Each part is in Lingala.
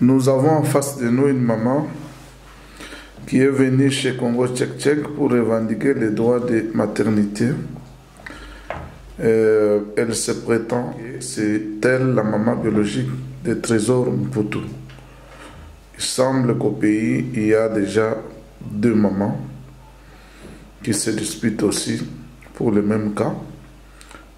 Nous avons en face de nous une maman qui est venue chez Congo Tchèque Tchèque pour revendiquer les droits de maternité. Euh, elle se prétend, c'est elle la maman biologique de Trésor Mputu. Il semble qu'au pays, il y a déjà deux mamans qui se disputent aussi pour le même cas.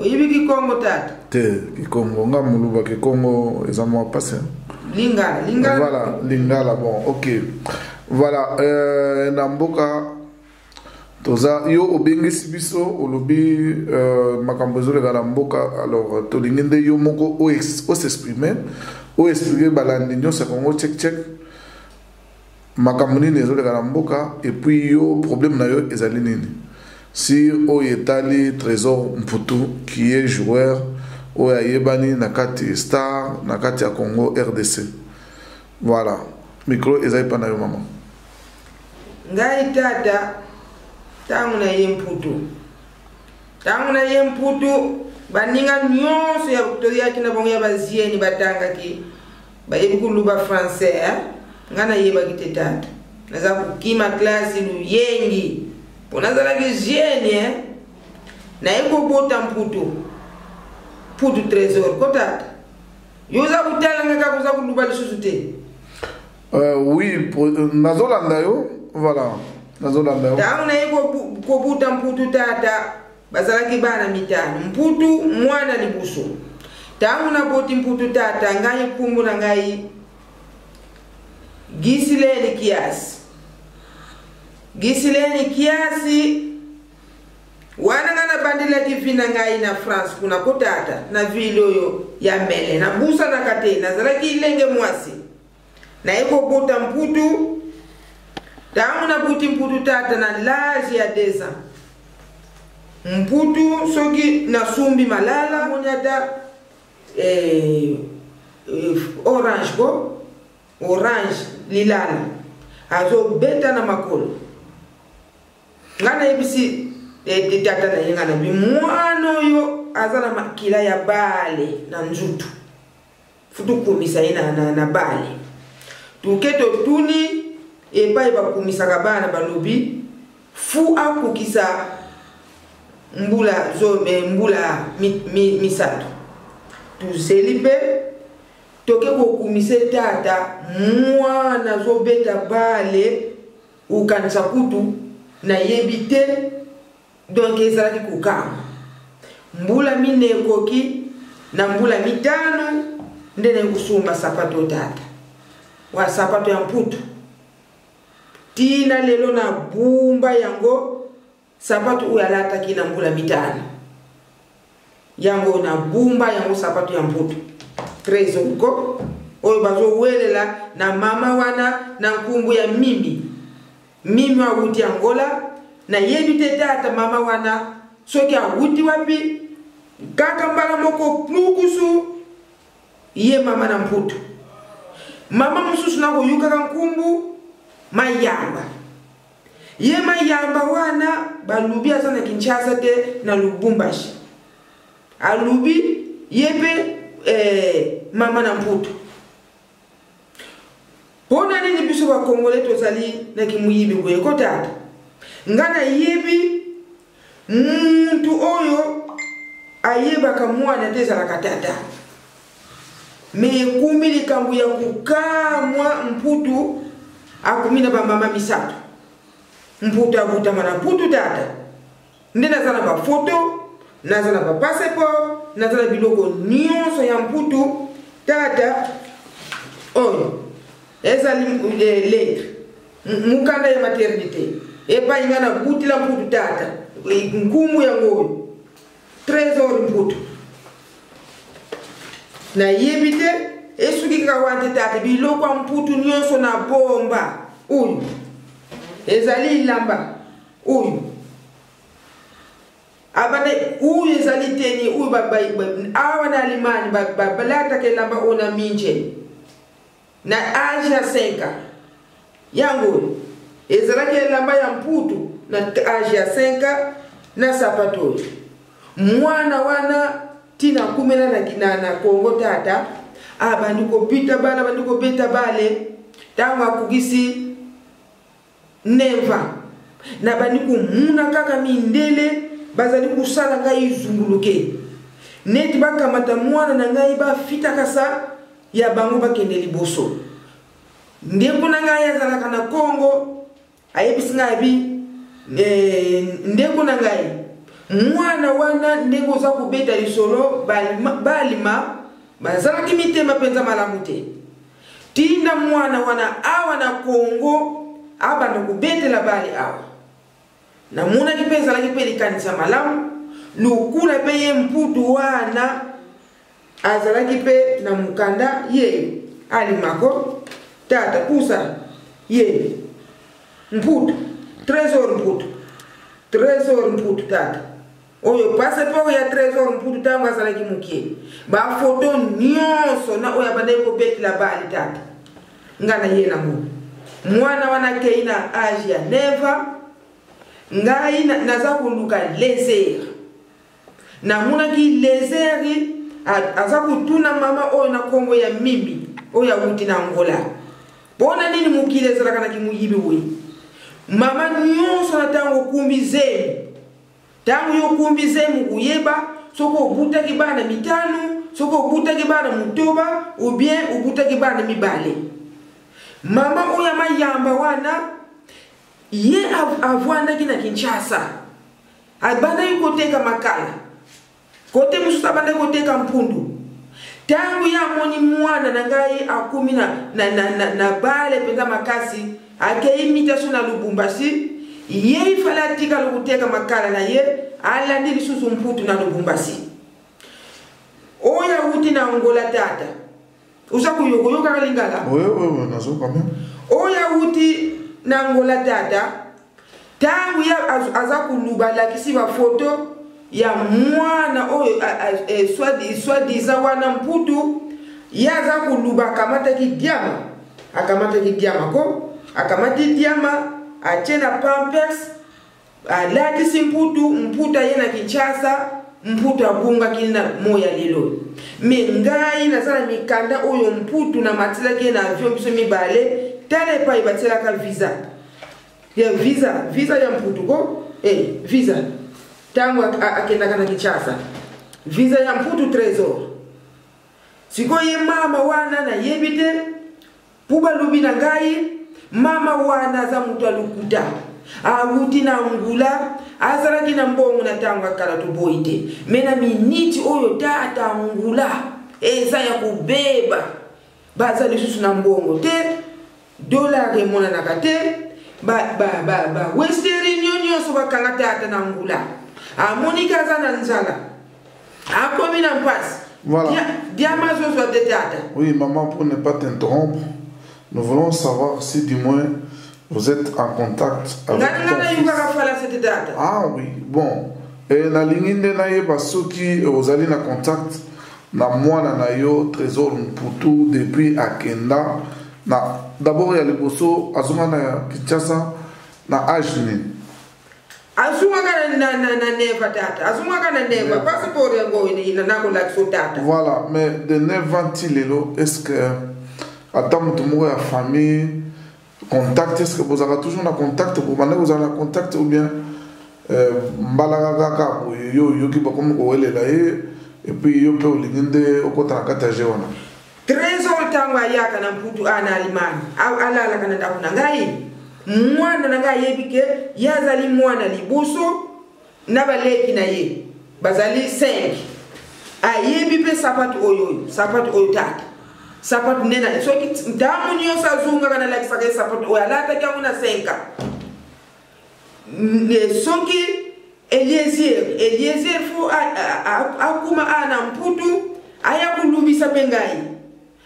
oyebi kikongo tata te kikongo nga moluba kikongo eza mwa pasi lingala lingala voilà lingala bon ok voilà euh, na mboka toza yo obengisi biso olobi euh, makambo ezoleka na mboka alors tolingi nde yo moko osexprime oexplike balandi nyonso ya kongo check check Makambo nini ezoleka na mboka et puis yo problème na yo ezali nini? Si oyo etali Tresor Mputu qui est joueur oyo ayebani na kati star na kati ya Congo rdc. Voilà. Micro eza epa na yo maman. Ngai tata tango na ye Mputu. Tango na ye Mputu baninga nyonso ya toyaki na bango ya bazieni batangaki bayebi kuluba français eh? nga nayebaki te tata naza kokima klasi luyengi mpo nazalaki genie eh? naye kobota mputu mputu trésor ko tata yo oza kotala nga kaka oza koluba lisusu te euh, oui euh, nazolanda yo voilà nazolanda yo ntango naye kobuta mputu tata Bazalaki bana mitano, Mputu mwana liboso. Ntango naboti Mputu tata, ngai nkombo na ngai Gisileni Kiasi. Gisileni Kiasi wana nga nabandelaki vi na ngai na france kuna kotata na vile oyo ya mele nabusanaka te nazalaki lenge mwasi Naye kobota mputu ntango nabuti mputu tata na lage ya 2 ans mputu soki nasumbi malala moni ata eh, eh, orange ko orange lilala azobeta na makolo nga nayebisi eh, tata na ye nga nabi mwana oyo aza na makila ya bale na nzutu futukumisa ye na, na, na bale tuke totuni epai bakumisaka bana balobi fu akokisa mbula, zo, eh, mbula mi, mi, misato tozeli mpe toke kokumisa tata mwana azobeta bale okanisa kutu nayebi te donk ezalaki kokanga mbula minei ekoki na mbula mitano nde naye kosomba sapato tata wa sapato ya mputu tina lelo na bumba yango sapato oyo alataki na mbula mitano yango na bumba yango sapato ya mputu trezoruko oyo bazowelela na mama wana na nkumbu ya mimi Mimi awuti Angola nayebi te tata mama wana soki awuti wapi kaka mbala moko plukusu ye mama na mputu mama mosusu nakoyukaka nkumbu mayamba ye mayamba wana balubi aza na kinshasa te na lubumbashi alubi ye mpe eh, mama na mputu mpo na nini biso bakongole tozali na kimoyibi boye ko tata ngai nayebi muntu oyo ayebaka mwana te ezalaka tata me ekumi likambo ya kokamwa mputu akumi na bamama misato mputu abutama na mputu tata nde naza na bafoto naza na bapaseport naza na biloko nyonso ya mputu tata oyo ezali eh, lettre mokanda ya maternité epai ngai nabutila mputu tata eh, nkumu yango oyo trésor mputu nayebi te esuki kaka wana te tata biloko ya mputu nyonso na bomba oyo ezali lamba oyo abanda oyo ezali teni oyo awa na allemagne balataka elamba oyo na minje na age ya 5 yango ezalaki elamba ya mputu na age ya 5 na sapato oyo mwana wana ntina akumela na, na kongo tata abandi kobita bana abandi kobeta bale ntango akokisi Neva, nabandi komona kaka mindele bazali kosala ngai zunguluke neti bakamata mwana na ngai bafitaka sa ya bango bakende liboso ndeko na ngai azalaka na kongo ayebisi ngai abi eh, ndeko na ngai mwana wana ndenge oza kobeta lisolo balima bazalaki mitema mpenza malamu te Tinda muana wana awa na Congo abanda kobetela bale awa. Namonaki mpe ezalaki mpe likanisi ya malamu lokula mpe ye mputu wana azalaki mpe na mokanda ye alimako tata pusa ye mputu tresor mputu tresor mputu tata oyo passeport ya trésor mputu ntango azalaki moke bafoto nyonso na oyo abandaki kobetela bali tata ngai na ye nango mwana wana akei na age ya 9 ans ngai naza koluka leser namonaki leseri aza kotuna mama oyo na nkombo ya mimi oyo awuti na angola mpo na nini mokili ezalaka na kimoyibi boye mama nyonso na ntango okumbi zemi Ntango yo okumbi zemi koyeba soki obutaki bana mitano soki obutaki bana motoba obien obutaki bana mibale mama oyo ya mayamba wana ye avwandaki na kinshasa abandaki koteka makala Kote mosusu abandaki koteka mpundu. Ntango ye amoni mwana na ngai akomi na, na, na, na, na bale mpenza makasi, akei mitaso na Lubumbashi, ye ifale atikala koteka makala na ye, alandi lisusu mputu na Lubumbashi. Oyo awuti na Angola tata. oza koyoka oyokaka lingala nazoka meme oyo awuti na ngola tata ntango ye aza koluba alakisi bafoto ya mwana oyo e, swadisa wana mputu ye aza koluba akamataki diama akamataki diama ko akamati diama atie na pampers alatisi mputu mputu aye na kinshasa mputu abungaki na moi ya lelo me ngai naza na mikanda oyo mputu namatilaki ye na avio biso mibale tala epai batielaka visa ya visa visa ya mputu ko e eh, visa ntango akendaka na kinshasa visa ya mputu trésor sikoyo ye mama wana nayebi te Mpo balobi na ngai, Mama wana aza moto ya lokuta, awuti na ngula, azalaki na mbongo na ntango ya kala, toboyi te. Me na miniti oyo tata ngula eza ya kobeba, baza lisusu na mbongo te, dollar emonanaka te, bawesteri nio nyonso bakanga tata na ngula, amoniki aza na nzala. akomi na mpasi voilà. diama azozwa te te ata oui maman pour ne pas t'interrompre nous voulons savoir si du moins vous êtes en contact avec ah oui bon e nalingi nde nayeba soki ozali na contact na mwana na yo trésor mputu depuis akenda na d'abord ya liboso azonga na kinshasa na age nini azunga kaka na, na, na neva tata azunga kaka na neva passeport yango ina nakolakisa o tata voilà mais de neva nti lelo est ce que ata moto moko ya famille contact est ce que bozalaka toujours na contact bobanda kozala na contact ou bien euh, mbalaka kaka boye yo oyoki bakomi kowelela ye epuis yo mpe olingi nde okota na kati ya je wana Tresor ntango ayaka na mputu a na Allemagne, alalaka na ndako na ngai. Mwana na ngai ayebi ke ye azali mwana liboso na baleki na ye bazali 5 ayebi mpe sapatu oyo oyo sapatu oyo tata sapatu nde na soki ntango nyonso azongaka nalakisaka ye sapatu oyo alataki yango na 5 ans soki eliezer eliezer fo akuma a na mputu aya kolubisa mpe ngai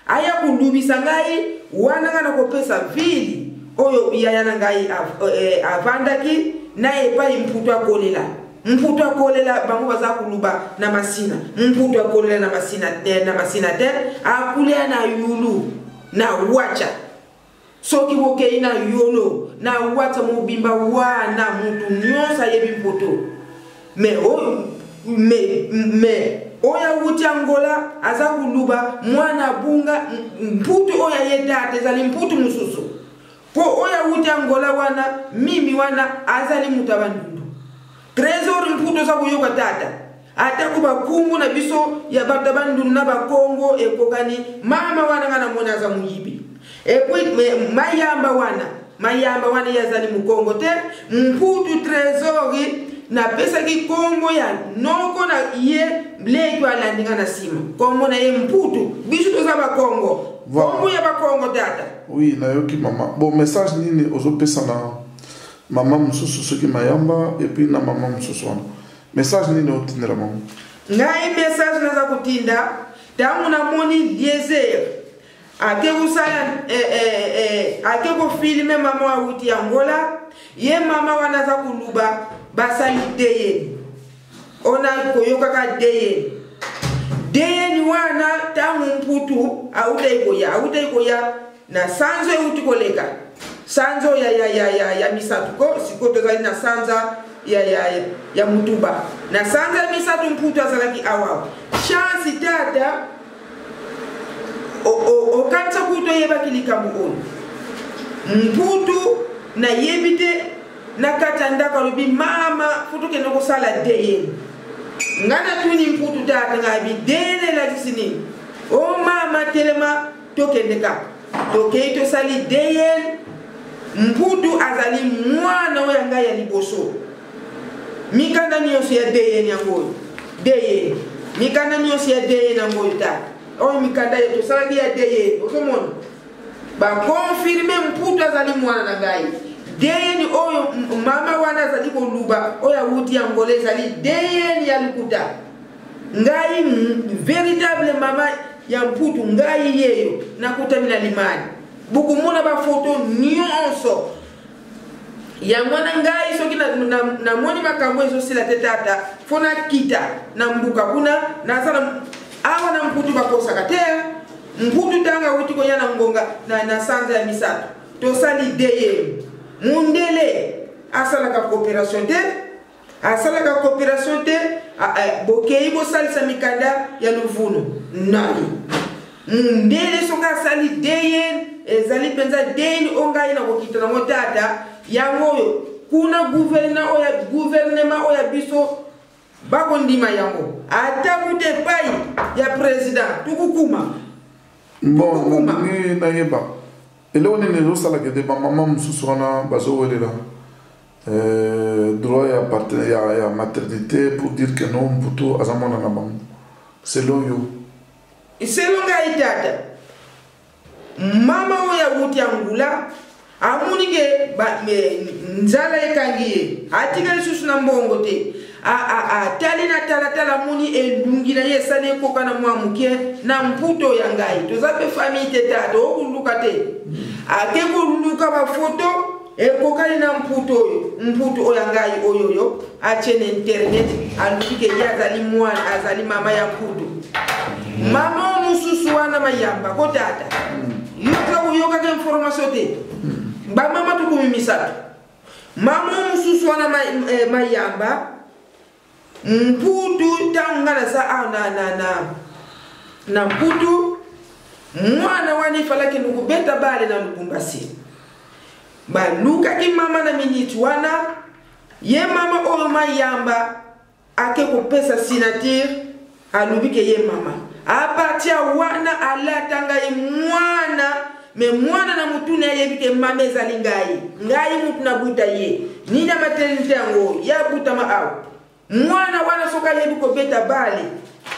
aya kolubisa ngai wana ngai nakopesa vile oyo yaya na ngai eh, avandaki na epai mputu akolela mputu akolela bango baza koluba na masina mputu akolela na masina te na masina te akulia na yulu na wacha soki bokei na yolo na wata mobimba wana motu nyonso ayebi mpoto me me me oyo awuti angola aza koluba mwana abunga mputu oyo aye data ezali mputu mosusu mpo oyo awuti angola wana mimi wana azali moto ya bandundu Tresor Mputu oza koyoka tata atako bakumbu na biso ya bato ya bandundu na bakongo ekokani mama wana nga namoni aza moyibi epui mayamba wana mayamba wana ye azali mokongo te mputu tresori napesaki nkombo ya noko na ye leki alandi nga na nsima nkombo na ye mputu biso toza bakongo nkombo ya bakongo tata oui nayoki mama bon message nini ozopesa na mama mosusu soki mayamba epuis na mama mosusu wana message nini otindela mama ngai message naza kotinda ntango namoni liezer ake kosala eh, eh, eh, ake kofilme mama wa wuti ya ngola ye mama wana aza koluba basali deyeni ona koyokaka deyeni deyeni wana ntango mputu awutaki koya awutaki koya na sanza euti koleka sanza ya, ya, ya, ya, ya misato ko sikoyo tozali na sanza ya, ya, ya, ya motuba na sanza ya misato mputu azalaki awa chance tata okanisa kutu oyebaki likambo oyo mputu nayebi te na kati ya ndako alobi mama kutu kende kosala deye ngai natuni mputu tata ngai bidele elakisi nini o oh, mama telema tokende kaka tokei tosali dn mputu azali mwana oyo ya ngai ya liboso mikanda nyonso ya dn yango oyo dn mikanda nyonso ya dn yango oyo ta oyo mikanda ye tosalaki ya dn ozomona bakonfirme mputu azali mwana na ngai dn oyo mama wana azali koluba oyo awuti yangola ezali dn ya lokuta ngai veritable mama ya mputu ngai yeyo nakutami na limani bokomona bafoto nyonso yango wana ngai soki namoni na, na, na makambo ezosila te tata mpo nakita na mbuka kuna nazala awa na mputu bakosaka te mputu ntango awuti koya na ngonga na, na sanza ya misato tosali deye mundele asalaka cooperation te asalaka coopération te bokei bosalisa mikanda ya luvunu nani mundele soki asali dn ezali mpenza dn o ngai na kokita nango tata yango oyo kuna guvernema oyo ya biso bakondima yango ata kuta epai ya président tukukuma bon nayeba eloko nini ezosala kede bamama mosusu wana bazowelela euh, droit ya, partenaire, ya, ya maternité pour dire que no mputu aza mwana na bango selon yo selon ngai tata mama oyo awuti angula amoni ke nzala ekangi ye atika lisusu na mbongo te Ah, ah, ah, tali na talatala amoni elungi na ye esali ekoka na mwa moke na mputo ya ngai toza mpe famille te ta tookoluka te ake koluka bafoto ekokani na mputo oyo mputo oyo ya ngai oyoyo atye na internet aluki ke ye azali mwana azali mama ya mputo mama mosusu wana mayamba ko tata yoka koyokaka information te bamama tokomi misato Mamu mususu wana ma, eh, mayamba mputu ntango nga naza awa na, na, na, na mputu mwana wana ifalaki nokobeta bale na lubumbasi balukaki mama na miniti wana ye mama oyo mayamba ake kopesa signature alobi ke ye mama apartia wana alata ngai mwana me mwana na motuna ayebi ke mama ezali ngai ngai motu nabuta ye nini ya maternité yango ye abutama awa mwana wana soki ayebi kobeta bale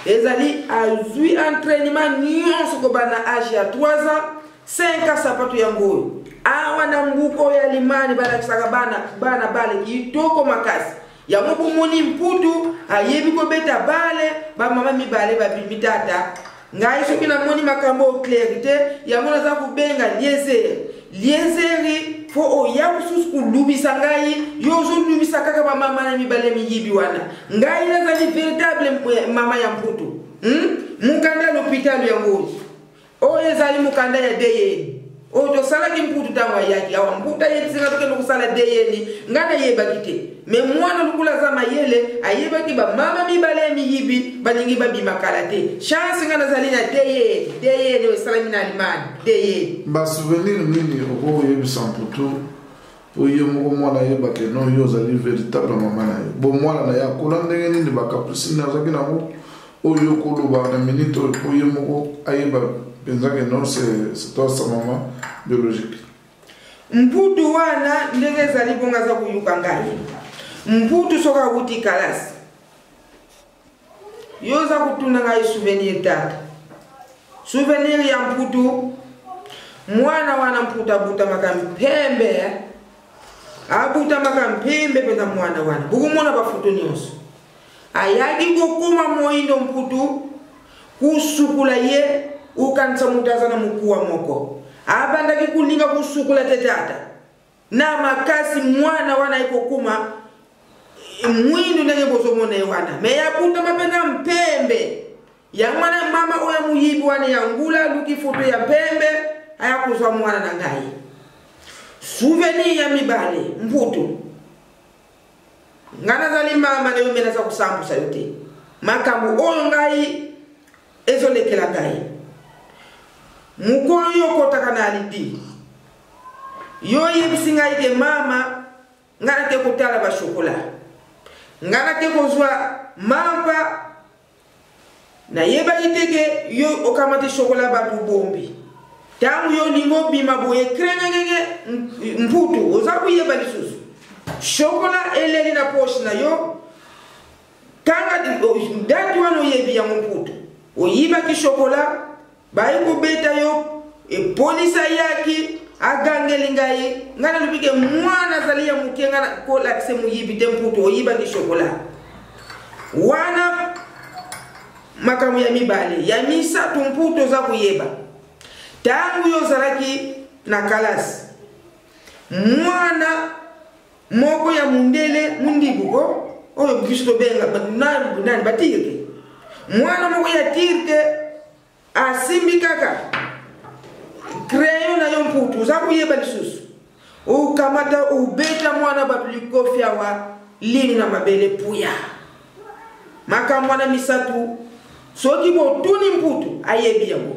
ezali azwi entraînement nyonso kobanda age ya 3 ans 5 ans sapato yango oyo awa na mbuku oyo ya limani balakisaka bana bana bale kitoko makasi yango bomoni mputu ayebi kobeta bale bamama mibale babimi tata ngai soki namoni makambo oyo claire te yango naza kobenga liezer liezeri fo oya mosusu kolubisa ngai yo ozolubisa kaka bamama na mibale miyibi wana ngai nazali veritable eh, mama ya mputu hmm? mokanda ya lopitalo yango Oyo ezali mokanda ya Deyeni oyo tosalaki mputu ntango ayaki awa mputu ayebisi nga tokende kosala deyeni ngai nayebaki te me mwana lokola aza mayele ayebaki bamama mibale ya miyibi balingi babima kala te chance ngai nazali na deyeni deyeni oyo esalami na allemagne deyeni basouvenir nini okoyebisa mputu po ye moko mwana ayeba ke non yo ozali véritable mama na ye bo mwana na ye akola ndenge nini bakaprisi nini azalaki na yango oyo okoloba na minute oyo po ye moko ayeba mpenza ke non c'est toi sa mama biologique mputu wana ndenge ezali bongo aza koyoka ngai mputu soki awuti kalasi Yo oza kotuna ngai souvenir tata. Souvenir ya mputu. Mwana wana mputu abutamaka mpembe. Eh? Abutamaka mpembe peza mwana wana. Bokomona bafoto nyonso. Ayaki kokoma moindo mputu kusukula ye okanisa moto aza na mokuwa moko. Abandaki kolinga kusukula te tata. na makasi mwana wana ekokuma mwindu ndenge bozomona ye wana me yakutama mpenza mpembe yango wana mama oyo moyibi wana ya ngula aluki foto ya mpembe aya kozwa mwana na ngai souvenir ya mibale mputu ngai nazali mama na yo me naza kosambusa yo te makambo oyo ngai Ezo lekela ngai. Mukolo yo kotaka na alibi. Yo yebisi ngai ke mama ngana te kotala ba chocolat. Ngana te kozwa mampa na yebaki te ke yo okamati chocolat ba bombi. Tangu yo lingo bima boye krengengenge mputu oza kuyeba lisusu. Chocolat eleli na poche na yo Kanga date wana oyebi yango mputu. Oyibaki chocolat, baye kobeta yo, epolisi ayaki, agangeli ngai, ngai nalobi ke mwana azali ya moke, ngai kolakise moyibi te mputu, oyibaki chocolat. Wana makambo ya mibale, ya misato mputu oza koyeba. Tango yo ozalaki na kalasi, mwana moko ya mundele mundibu ko oyo biso tobenga nani batirke mwana moko ya tirke asimbi kaka kreyo na yo mputu oza koyeba lisusu okamata obeta mwana bato likofi awa lino na mabele puya makambo wana misato soki botuni mputu ayebi yango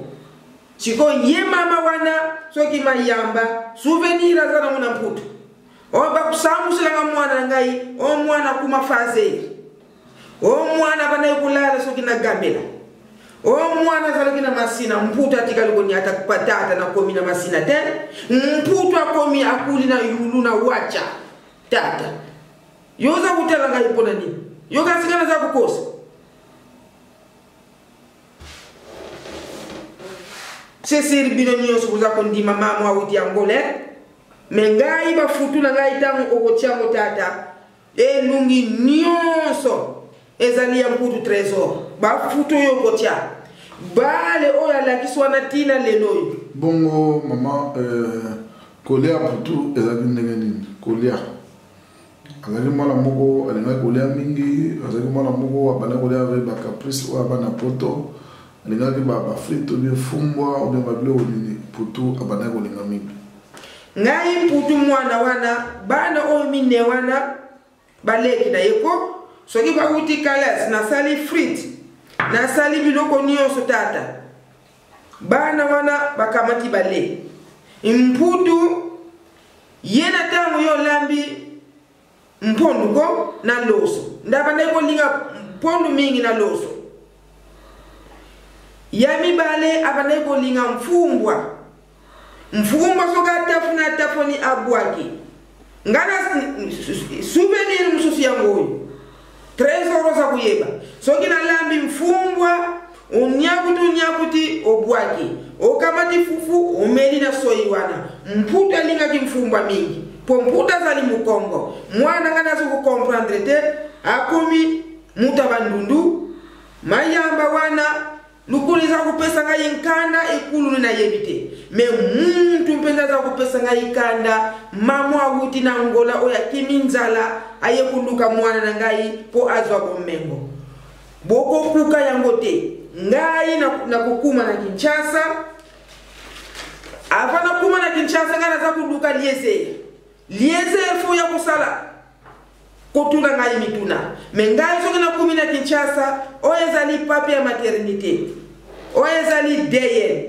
sikoyo ye mama wana soki mayamba souvenir aza nango na mputu o bakusamuselanga mwana na ngai o mwana kuma faze o mwana abandaki kolala soki na gamela o mwana azalaki na masina mputu atikali konyata patata nakomi na masina te mputu akomi akuli na yulu na wacha tata yo oza kotala ngai mpo na nini yo kasi ngai naza kokosa seseri bino nyonso boza kondima mama awuti ya ngole eh? me ngai bafutu na ngai ntango okotya yango tata elungi nyonso ezali ya mputu trésor bafutu oyo okotya bale oyo alakisi wana ntina lelo oyo bongo mama euh, kolia putu ezali ndenge nini kolia azalaki mwana moko alingaki kolia mingi azalaki mwana moko abandaki kolia ve bacaprice oyo ya bana poto alingaki bafrite obi efumbwa obi babiloko nini putu abandaki kolinga mingi ngai putu mwana wana bana oyo mine wana baleki na ye ko soki bawuti kalasi nasali frite nasali biloko nyonso tata bana wana bakamati bale mputu ye na ntango yo olambi mpondu ko na loso ndabandaki kolinga mpondu mingi na loso ya mibale abandaki kolinga mfumbwa mfumu moko soki atafuni atafuni abwaki nga na souvenir mosusu yango oyo trésor oza koyeba soki nalambi mfumbwa onyakuti onyakuti obwaki okamati fufu omeli na soyi wana mputu alingaki mfumbwa mingi mpo mputu azali mokongo mwana nga nazo kokomprendre te akomi moto ya bandundu mayamba wana Lokola eza kopesa ngai nkanda ekuluni nayebi te me muntu mpenza aza kopesa ngai nkanda mamo awuti na ngola oyo akimi nzala aye koluka mwana na ngai mpo azwa bomengo bokokuka yango te ngai nakokuma na, na kinshasa ava nakuma na kinshasa ngai naza koluka liese liese efo ya kosala kotuna ngai mituna me ngai soki nakomi na kinshasa oyo ezali papi ya maternité oyo ezali dn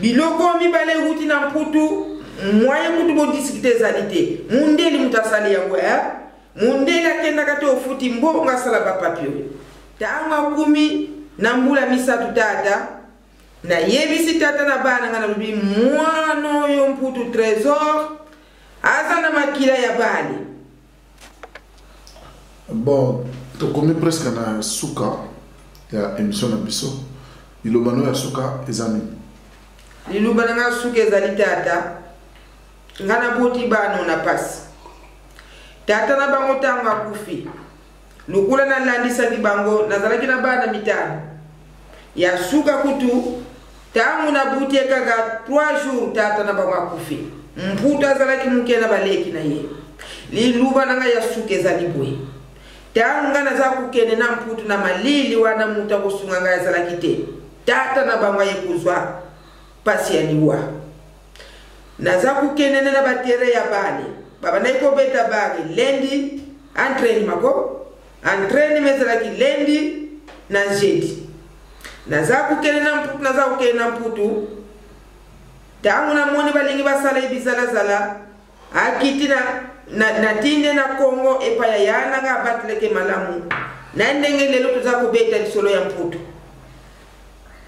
biloko mibale euti na mputu moye kutu bodiskite ezali te mundeli moto asali yango e eh? mundeli akendaka te ofuti mbongo asala bapapio ntango akomi na mbula misato tata nayebisi tata na bana ngai nalobi mwana oyo mputu trésor Aza na makila ya bale. Bon, tokomi presque na suka ya émission na biso. Liloba no ya suka eza nini? Liloba na nga suka ezali tata. Nga na boti bana na pasi. Tata na bango tango akufi. Lokola nalandisaki bango, nazalaki na bana mitano. Ya suka kutu, ntango nabuti ye kaka 3 jours, tata na bango akufi. Mputu azalaki moke na baleki na ye. Liluba na ngai ya suka ezali boye. Ntango ngai naza kokende na Mputu na malili wana moto akosunga ngai azalaki te. Tata na bango aye kozwa Pasi ya liwa. Naza kokende na ba terrain ya bale. Babandaki kobeta bale lundi entraînement ko entraînement ezalaki lundi na jeudi. Naza kokende na mputu naza kokende na mputu ntango namoni balingi basala ye bizalazala Akiti na, na, na tinde na Congo epa ya yana nga abatleke malamu. Na ndenge lelo toza kobeta lisolo ya mputu.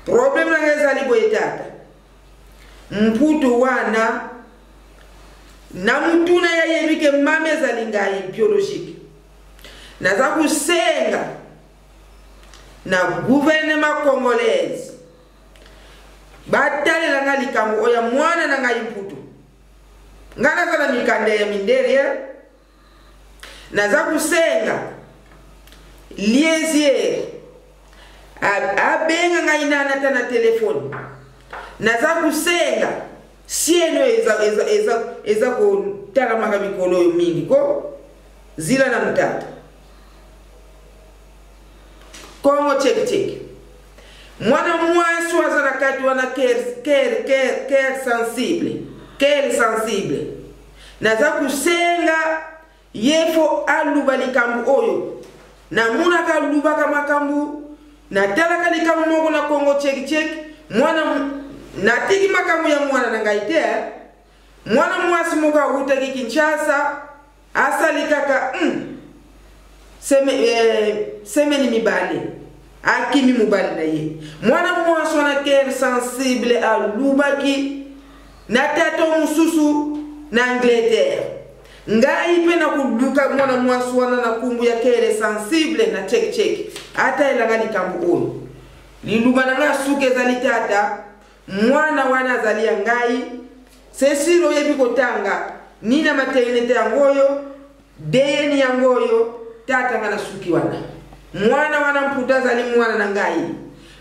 Problème na nga ezali boye tata. Mputu wana na mutuna ya yebi ke mama ezali ngai biologique. Naza kusenga na gouvernement congolaise batalela nga likambo oyo ya mwana na ngai mputu ngai naza na mikanda ya minderia naza kosenga liezier abenga ngai nana ata na telefone naza kosenga sieno eza, eza, eza, eza kotalamaka mikolo oyo mingi ko zila na motata Congo check check. Mwana mwasi oyo aza na kati wana ker ker ker ker sensible. Ker sensible. Naza kusenga ye fo aluba likambo oyo. Namonaka alubaka makambo natalaka likambo moko na Congo check check mwana natiki makambo ya mwana na ngai te eh. mwana mwasi moko awutaki kinshasa asali kaka mm, seme, eh, semeni mibale akimi mobali na ye mwana mwasi wana cœur sensible alubaki na tato mosusu na angleterre ngai mpe na koluka mwana mwasi wana na nkumbu ya cœur sensible na chekchek ata elanga likambo oyo liluba na ngai suka ezali tata Mwana wana azali ya ngai. C'est sûr oyebi kotanga. Ni na maternité yango oyo, DN yango oyo, tata nga na suki wana. Mwana wana mputa azali mwana na ngai.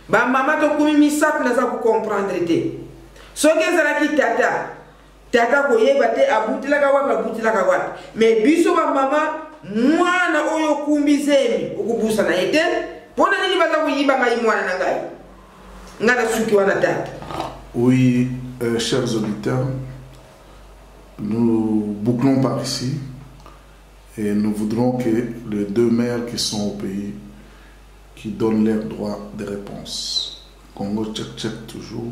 Ba mama tokumi misato naza ko comprendre te. Soki ezalaki tata, tata koyeba te abutelaka wapi abutelaka wapi me biso bamama mwana oyo okumbi zemi okobusa na ye te mpo na nini baza koyiba ngai mwana na ngai ngai nasuki wana tata oui euh, chers auditeurs nous bouclons par ici et nous voudrons que les deux mères qui sont au pays qui donnent leur droit de réponse Congo tchèque tchèque toujours